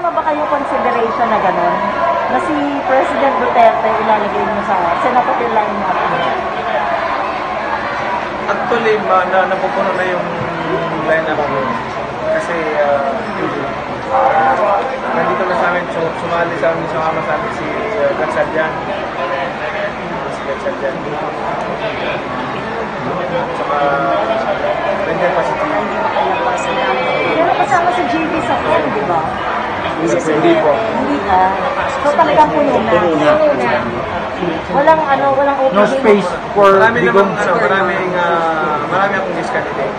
kasama ba kayong consideration na gano'n? Na si President Duterte ilalagay mo sa senatorial line natin? Actually, ma, na, napupuno na yung line up ko. Kasi, uh, nandito na sa amin, sum- sumali sa amin, sumama sa amin si uh, Gatsalyan. Si Gatsalyan. At saka, nandiyan pa si G. Pero kasama si JB sa phone, di ba? Hindi po. Hindi ka. So talagang puno na. Puno na. Walang ano, walang opening. No space for Marami Digong. namang, ano, maraming, uh, marami akong candidate.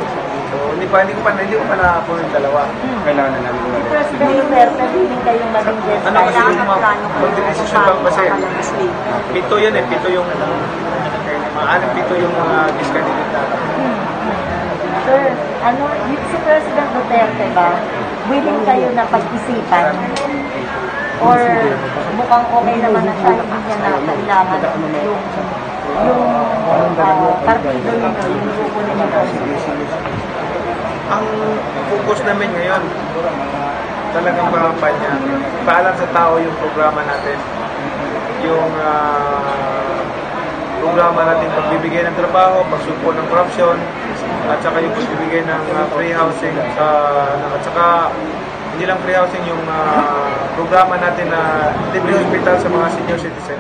So, hindi pa, hindi ko pa, hindi ko pa napuno yung dalawa. Kailangan na namin Si President Duterte, willing kayong maging guest. Ano kasi yung mga mag-decision ba kasi pito yan eh, pito yung maalim pito yung mga candidate natin. Ano, si President Duterte ba, willing kayo na pag-isipan? Or mukhang okay naman na siya, hindi niya na kailangan yung yung uh, partido ninyo, yung grupo. Ang focus namin ngayon, talagang kampanya, paalam sa tao yung programa natin. Yung ah, programa natin pagbibigay ng trabaho, pagsugpo ng corruption, at saka yung pagbibigay ng ah, free housing sa at saka hindi lang free housing yung ah, programa natin na libre hospital sa mga senior citizen.